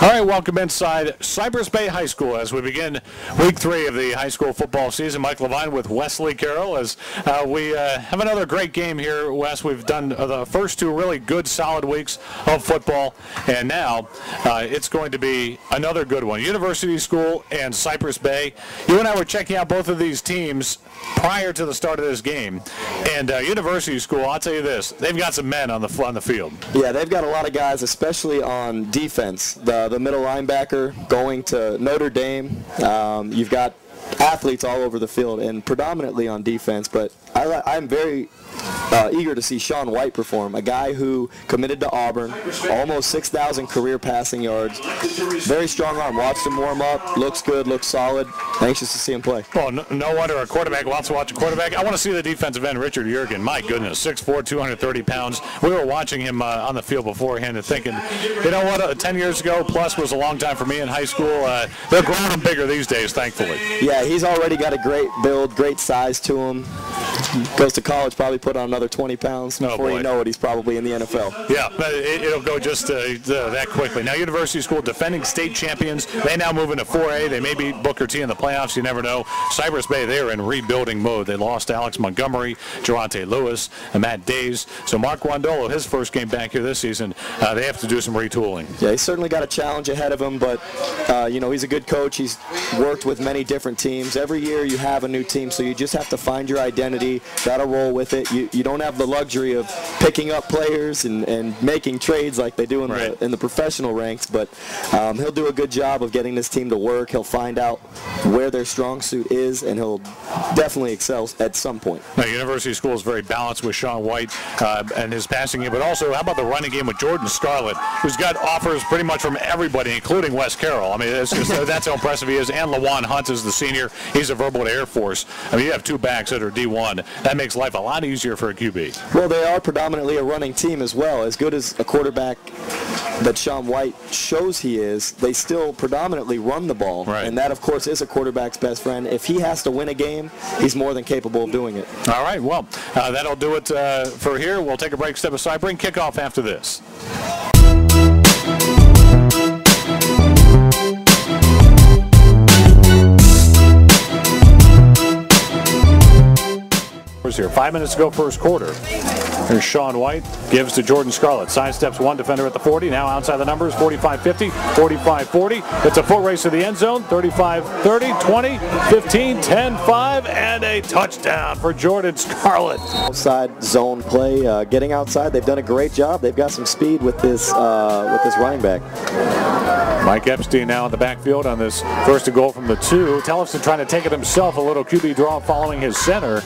All right, welcome inside Cypress Bay High School as we begin week three of the high school football season. Mike Levine with Wesley Carroll as uh, we uh, have another great game here, Wes. We've done uh, the first two really good, solid weeks of football, and now uh, it's going to be another good one. University School and Cypress Bay. You and I were checking out both of these teams prior to the start of this game, and uh, University School. I'll tell you this: they've got some men on the on the field. Yeah, they've got a lot of guys, especially on defense. The the middle linebacker going to Notre Dame. Um, you've got athletes all over the field and predominantly on defense, but I, I'm very uh, eager to see Sean White perform, a guy who committed to Auburn, almost 6,000 career passing yards, very strong arm. Watched him warm up, looks good, looks solid. Anxious to see him play. Well, no, no wonder a quarterback wants to watch a quarterback. I want to see the defensive end, Richard Jurgen. My goodness, 6'4", 230 pounds. We were watching him uh, on the field beforehand and thinking, you know what, uh, 10 years ago plus was a long time for me in high school. Uh, they're growing bigger these days, thankfully. Yeah, he's already got a great build, great size to him. Goes to college, probably put on another 20 pounds. Oh, Before boy. you know it, he's probably in the NFL. Yeah, but it, it'll go just uh, uh, that quickly. Now, University School defending state champions. They now move into 4A. They may beat Booker T in the playoffs. You never know. Cypress Bay, they are in rebuilding mode. They lost Alex Montgomery, Geronte Lewis, and Matt Days. So Mark Guandolo, his first game back here this season, uh, they have to do some retooling. Yeah, he's certainly got a challenge ahead of him, but uh, you know he's a good coach. He's worked with many different teams. Every year you have a new team, so you just have to find your identity. Got to roll with it. You, you don't have the luxury of picking up players and, and making trades like they do in Right. the in the professional ranks, but um, he'll do a good job of getting this team to work. He'll find out where their strong suit is, and he'll definitely excel at some point. Now, University School is very balanced with Sean White uh, and his passing game, but also how about the running game with Jordan Scarlett, who's got offers pretty much from everybody, including Wes Carroll. I mean, it's just, that's how impressive he is. And Lawan Hunt is the senior. He's a verbal Air Force. I mean, you have two backs that are D1. That makes life a lot easier for a QB. Well, they are predominantly a running team as well. As good as a quarterback that Sean White shows he is, they still predominantly run the ball. Right. And that, of course, is a quarterback's best friend. If he has to win a game, he's more than capable of doing it. All right, well, uh, that'll do it uh, for here. We'll take a break, step aside, bring kickoff after this. Here, five minutes to go, first quarter. Here's Sean White, gives to Jordan Scarlett. Side steps one defender at the 40, now outside the numbers, 45-50, 45-40. It's a full race to the end zone, 35-30, 20, 15, 10-5, and a touchdown for Jordan Scarlett. Outside zone play, uh, getting outside, they've done a great job. They've got some speed with this uh, with this running back. Mike Epstein now in the backfield on this first and goal from the two. Tellefson trying to take it himself, a little QB draw following his center.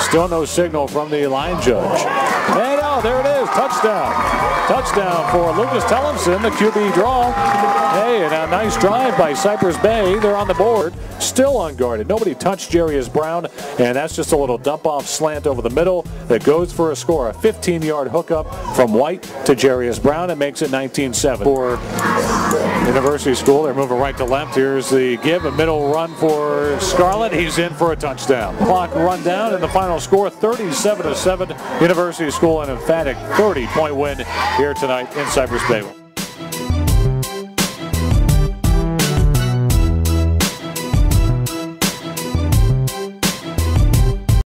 Still no signal from the line judge. And oh, there it is, touchdown. Touchdown for Lucas Tellefson, the QB draw. Hey, and a nice drive by Cypress Bay. They're on the board, still unguarded. Nobody touched Jarius Brown, and that's just a little dump-off slant over the middle that goes for a score. A 15-yard hookup from White to Jarius Brown and makes it 19-7 for University School. They're moving right to left. Here's the give, a middle run for Scarlett. He's in for a touchdown. Clock run down, and the final score 37 7. University School an emphatic 30 point win here tonight in Cypress Bay.